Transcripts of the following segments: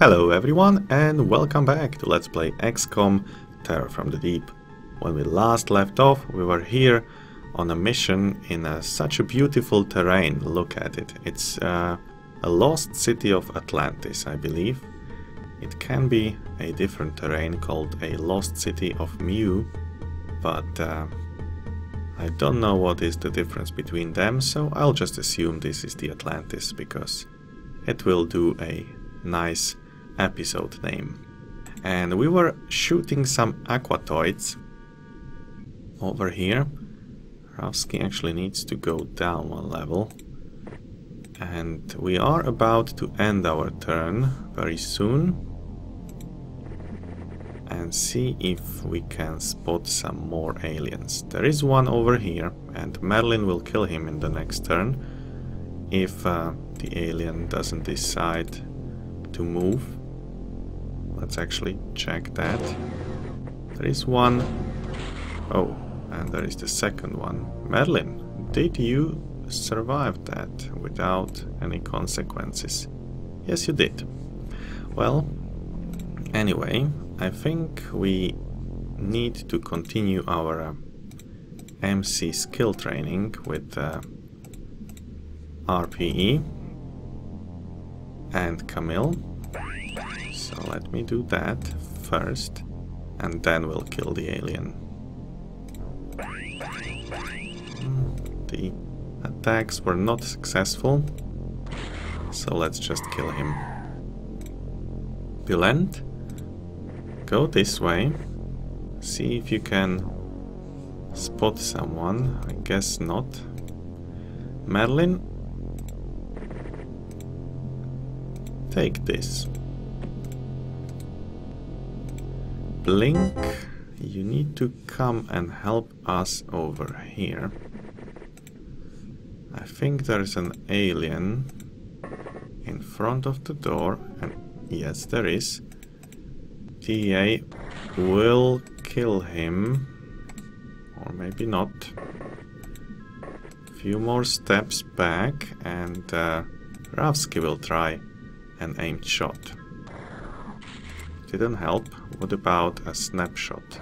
Hello everyone and welcome back to Let's Play XCOM Terror from the Deep. When we last left off we were here on a mission in a, such a beautiful terrain, look at it. It's uh, a lost city of Atlantis I believe. It can be a different terrain called a lost city of Mu, but uh, I don't know what is the difference between them so I'll just assume this is the Atlantis because it will do a nice episode name. And we were shooting some aquatoids over here. Ravsky actually needs to go down one level. And we are about to end our turn very soon. And see if we can spot some more aliens. There is one over here and Merlin will kill him in the next turn if uh, the alien doesn't decide to move. Let's actually check that. There is one. Oh, and there is the second one. Madeline, did you survive that without any consequences? Yes, you did. Well, anyway, I think we need to continue our uh, MC skill training with uh, RPE and Camille. So let me do that first, and then we'll kill the alien. Hmm, the attacks were not successful, so let's just kill him. Bulent, go this way, see if you can spot someone, I guess not. Merlin, take this. Blink, you need to come and help us over here. I think there's an alien in front of the door, and yes, there is. TA will kill him, or maybe not. Few more steps back, and uh, Ravsky will try an aimed shot. Didn't help. What about a snapshot?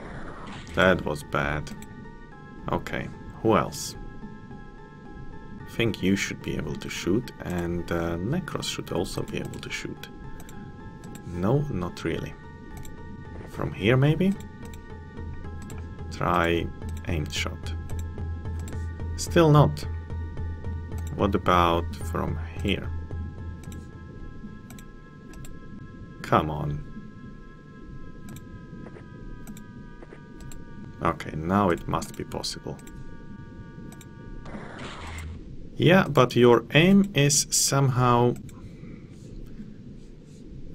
That was bad. Okay, who else? I think you should be able to shoot and uh, Necros should also be able to shoot. No, not really. From here maybe? Try aimed shot. Still not. What about from here? Come on. Okay, now it must be possible. Yeah, but your aim is somehow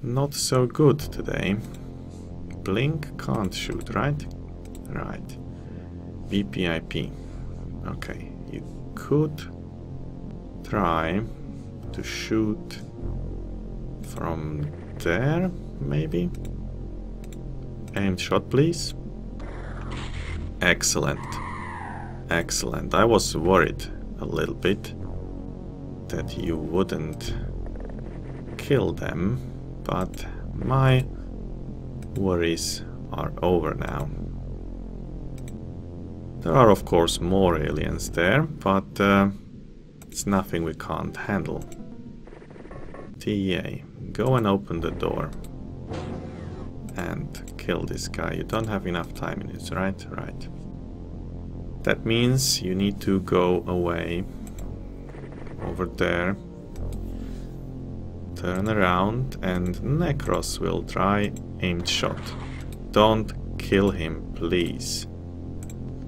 not so good today. Blink can't shoot, right? Right. VPIP. Okay, you could try to shoot from there, maybe? Aimed shot, please. Excellent. Excellent. I was worried a little bit that you wouldn't kill them, but my worries are over now. There are of course more aliens there, but uh, it's nothing we can't handle. TA, go and open the door and kill this guy. You don't have enough time in it, right? Right. That means you need to go away over there. Turn around and Necros will try aimed shot. Don't kill him, please.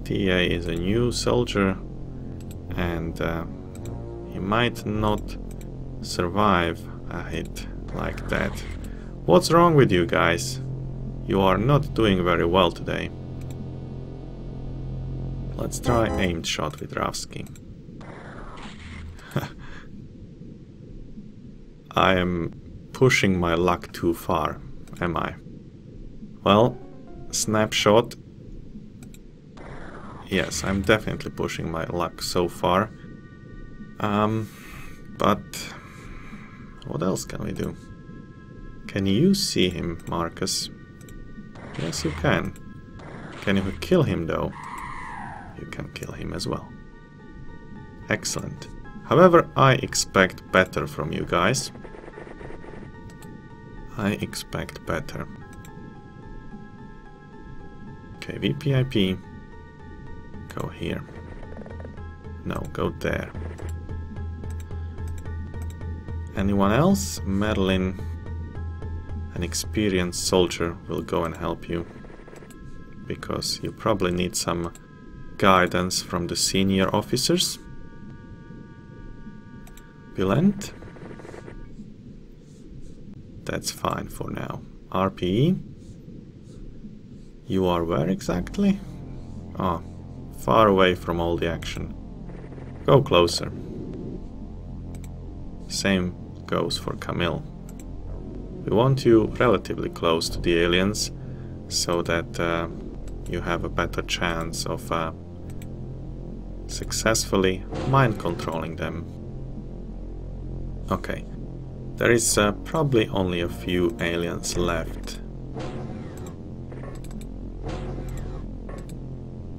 TA is a new soldier and uh, he might not survive a hit like that. What's wrong with you guys? You are not doing very well today. Let's try aimed shot with Ravsky. I am pushing my luck too far, am I? Well, snapshot. Yes, I'm definitely pushing my luck so far. Um, but what else can we do? Can you see him, Marcus? Yes, you can. Can you kill him, though? You can kill him as well. Excellent. However, I expect better from you guys. I expect better. Okay, VPIP. Go here. No, go there. Anyone else? Madeline, an experienced soldier, will go and help you. Because you probably need some guidance from the senior officers. Bulent. That's fine for now. RPE. You are where exactly? Ah, far away from all the action. Go closer. Same goes for Camille. We want you relatively close to the aliens so that uh, you have a better chance of uh, successfully mind controlling them. Okay, there is uh, probably only a few aliens left.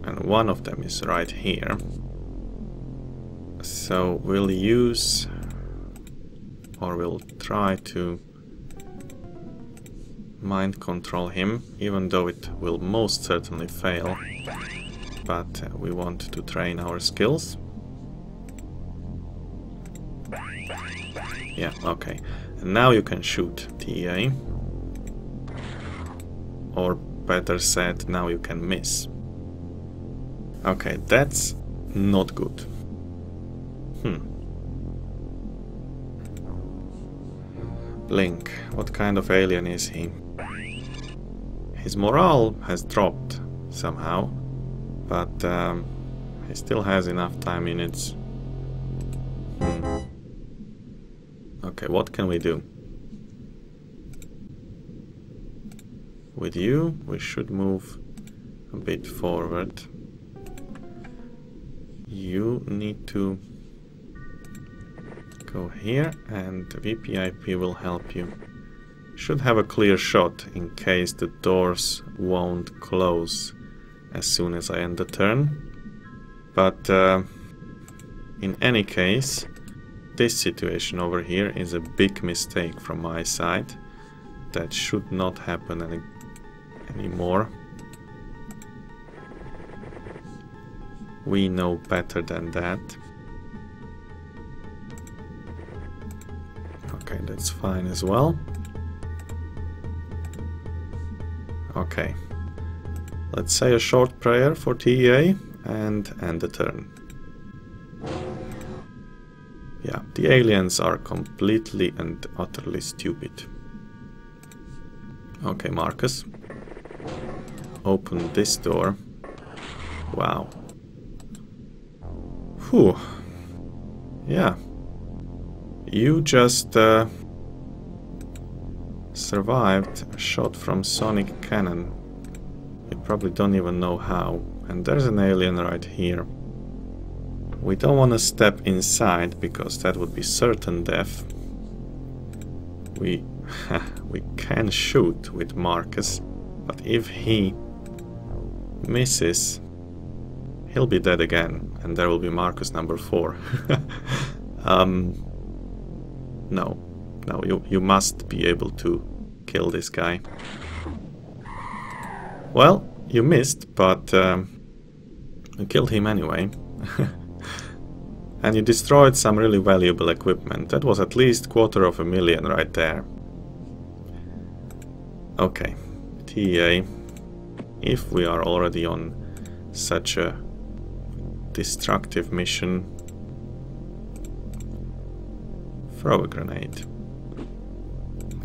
And one of them is right here. So we'll use or we'll try to mind control him, even though it will most certainly fail. But uh, we want to train our skills. Yeah, okay. And now you can shoot TA. Or better said, now you can miss. Okay, that's not good. Hmm. Link, what kind of alien is he? His morale has dropped somehow, but um, he still has enough time units. Hmm. Okay, what can we do? With you, we should move a bit forward. You need to go here and VPIP will help you. Should have a clear shot in case the doors won't close as soon as I end the turn. But uh, in any case, this situation over here is a big mistake from my side. That should not happen any anymore. We know better than that. Okay, that's fine as well. Okay. Let's say a short prayer for TEA and end the turn. Yeah, the aliens are completely and utterly stupid. Okay, Marcus. Open this door. Wow. Whew. Yeah. You just uh, survived a shot from sonic cannon. You probably don't even know how. And there's an alien right here. We don't want to step inside because that would be certain death. We we can shoot with Marcus, but if he misses, he'll be dead again, and there will be Marcus number four. um, no, no, you you must be able to kill this guy. Well, you missed, but um, you killed him anyway. and you destroyed some really valuable equipment. That was at least quarter of a million right there. Okay, TA, if we are already on such a destructive mission, throw a grenade.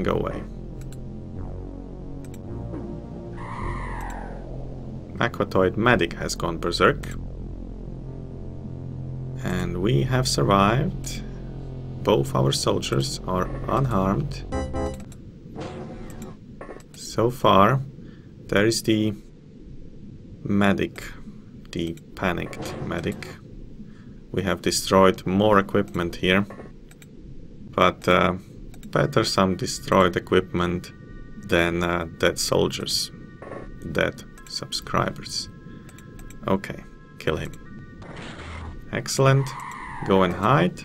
Go away. Aquatoid Medic has gone berserk. And we have survived. Both our soldiers are unharmed. So far, there is the medic, the panicked medic. We have destroyed more equipment here, but uh, better some destroyed equipment than uh, dead soldiers, dead subscribers. Okay, kill him. Excellent. Go and hide.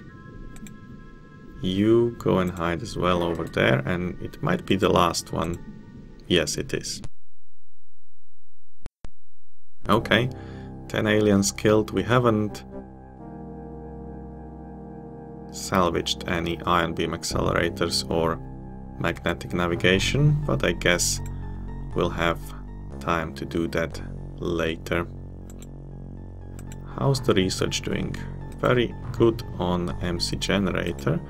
You go and hide as well over there, and it might be the last one. Yes, it is. Okay, 10 aliens killed. We haven't salvaged any ion beam accelerators or magnetic navigation, but I guess we'll have time to do that later. How's the research doing? Very good on MC generator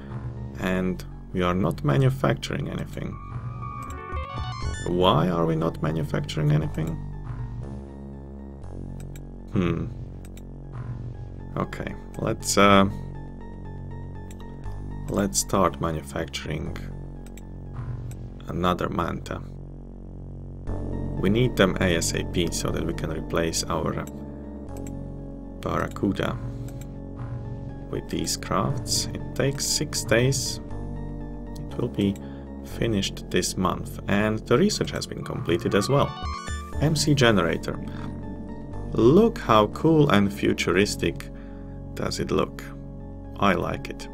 and we are not manufacturing anything. Why are we not manufacturing anything? Hmm. Okay, let's uh, let's start manufacturing another manta. We need them ASAP so that we can replace our Barracuda with these crafts. It takes six days. It will be finished this month and the research has been completed as well. MC generator. Look how cool and futuristic does it look. I like it.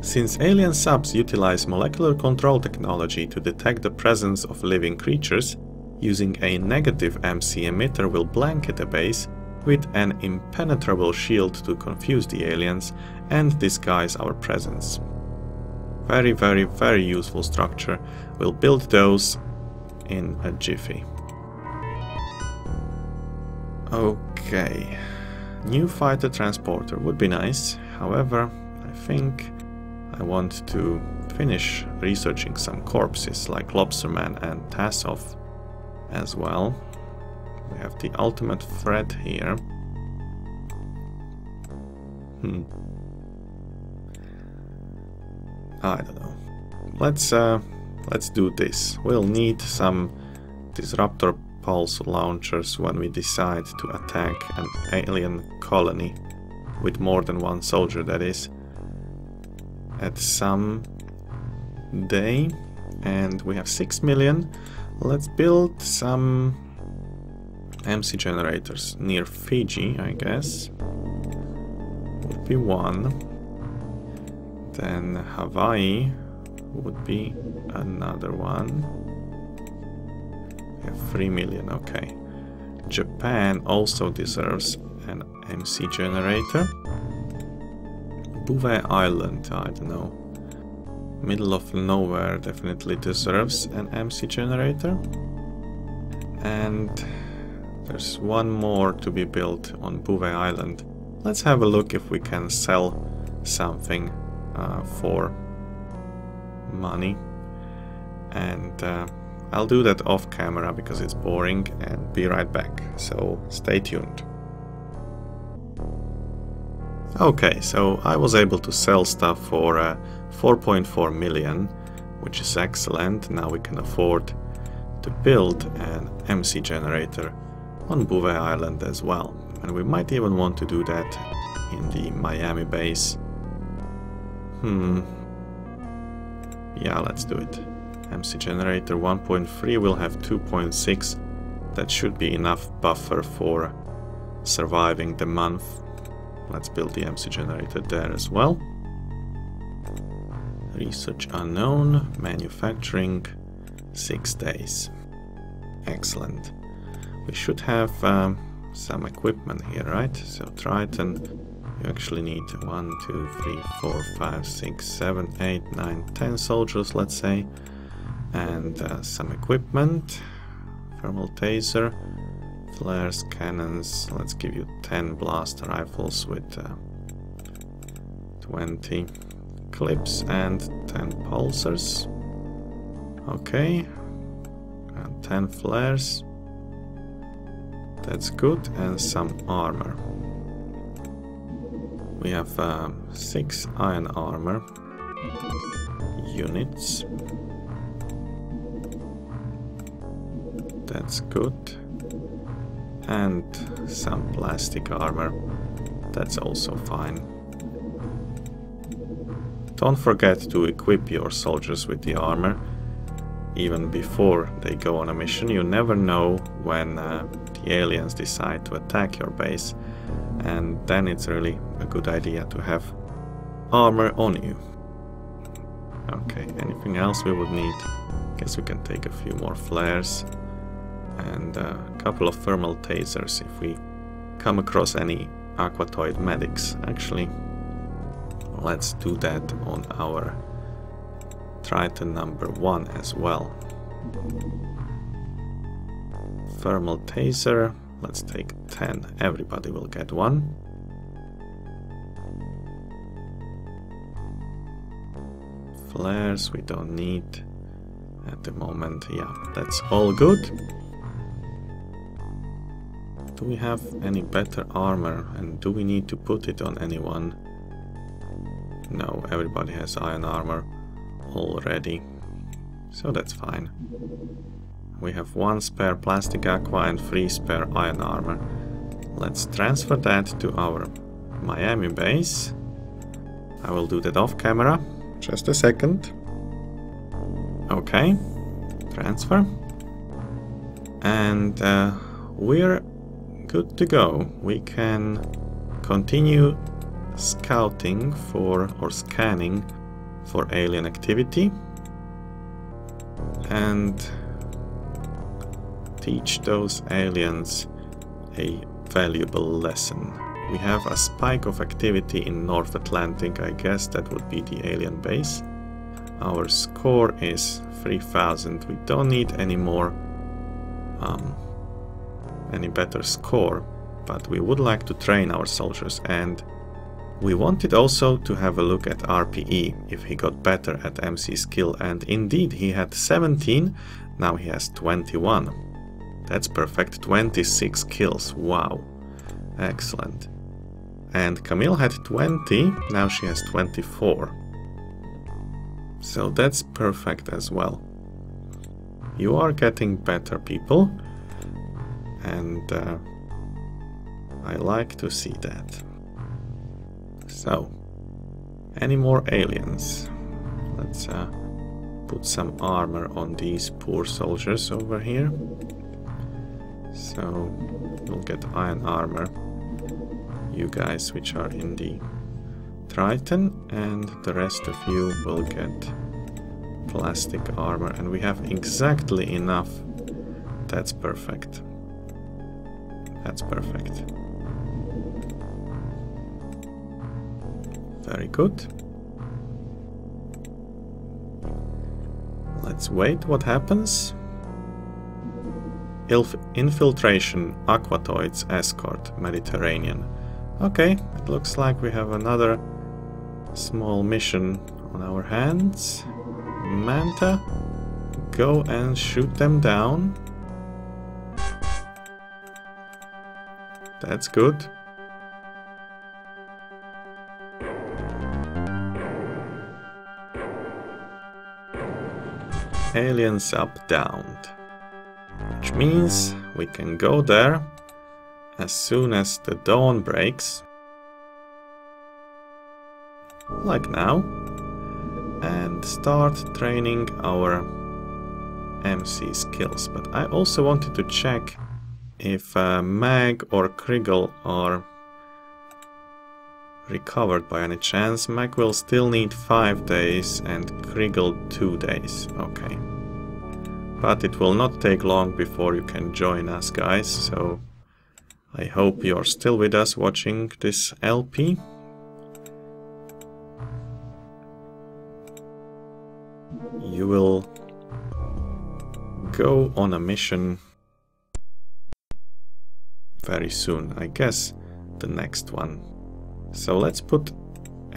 Since alien subs utilize molecular control technology to detect the presence of living creatures, using a negative MC emitter will blanket a base with an impenetrable shield to confuse the aliens and disguise our presence. Very, very, very useful structure. We'll build those in a jiffy. Okay. New fighter transporter would be nice. However, I think I want to finish researching some corpses like Lobsterman and Tasoth as well. We have the ultimate threat here. Hmm. I don't know. Let's uh, let's do this. We'll need some disruptor pulse launchers when we decide to attack an alien colony with more than one soldier that is at some day and we have 6 million let's build some MC generators near Fiji, I guess. Would be one. Then Hawaii would be another one. We have 3 million, okay. Japan also deserves an MC generator. Bouvet Island, I don't know. Middle of nowhere definitely deserves an MC generator. And there's one more to be built on Bouvet Island. Let's have a look if we can sell something uh, for money. And uh, I'll do that off camera because it's boring and be right back. So stay tuned. Okay, so I was able to sell stuff for uh, 4.4 million, which is excellent. Now we can afford to build an MC generator on Bouvet Island as well. And we might even want to do that in the Miami base. Hmm. Yeah, let's do it. MC generator 1.3 will have 2.6. That should be enough buffer for surviving the month. Let's build the MC generator there as well. Research unknown, manufacturing, 6 days. Excellent. We should have um, some equipment here, right? So Triton, you actually need 1, 2, 3, 4, 5, 6, 7, 8, 9, 10 soldiers, let's say. And uh, some equipment, thermal taser, flares, cannons. Let's give you 10 blast rifles with uh, 20 clips and 10 pulsers. Okay, and 10 flares. That's good, and some armor. We have um, 6 iron armor units. That's good. And some plastic armor. That's also fine. Don't forget to equip your soldiers with the armor even before they go on a mission. You never know when uh, the aliens decide to attack your base and then it's really a good idea to have armor on you. Okay, anything else we would need? Guess we can take a few more flares and a couple of thermal tasers if we come across any aquatoid medics. Actually, let's do that on our Triton number one as well. Thermal taser, let's take 10, everybody will get one. Flares we don't need at the moment, yeah, that's all good. Do we have any better armor and do we need to put it on anyone? No, everybody has iron armor already, so that's fine. We have one spare plastic aqua and three spare iron armor. Let's transfer that to our Miami base. I will do that off camera. Just a second. Okay, transfer. And uh, we're good to go. We can continue scouting for or scanning for alien activity and teach those aliens a valuable lesson. We have a spike of activity in North Atlantic, I guess that would be the alien base. Our score is 3000, we don't need any more, um, any better score, but we would like to train our soldiers and we wanted also to have a look at RPE, if he got better at MC skill, and indeed he had 17, now he has 21. That's perfect, 26 kills, wow. Excellent. And Camille had 20, now she has 24. So that's perfect as well. You are getting better people, and uh, I like to see that. So, any more aliens? Let's uh, put some armor on these poor soldiers over here. So, we'll get iron armor. You guys which are in the Triton and the rest of you will get plastic armor and we have exactly enough. That's perfect. That's perfect. Very good. Let's wait what happens. Ilf infiltration, Aquatoids, Escort, Mediterranean. Okay, it looks like we have another small mission on our hands. Manta, go and shoot them down. That's good. aliens up downed. Which means we can go there as soon as the dawn breaks. Like now. And start training our MC skills. But I also wanted to check if uh, Mag or Kriegel are recovered by any chance. Mac will still need 5 days and Kriegel 2 days. Okay. But it will not take long before you can join us guys, so I hope you're still with us watching this LP. You will go on a mission very soon, I guess the next one so let's put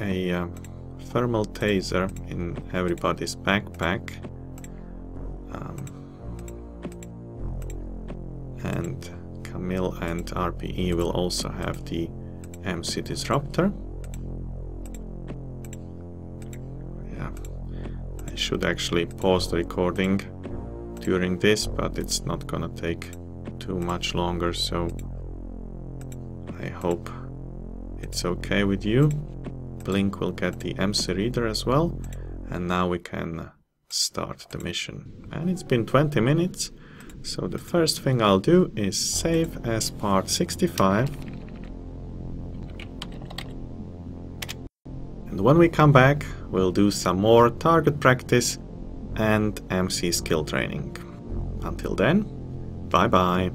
a uh, thermal taser in everybody's backpack. Um, and Camille and RPE will also have the MC Disruptor. Yeah, I should actually pause the recording during this, but it's not gonna take too much longer, so I hope it's okay with you. Blink will get the MC reader as well. And now we can start the mission. And it's been 20 minutes. So the first thing I'll do is save as part 65. And when we come back, we'll do some more target practice and MC skill training. Until then, bye bye.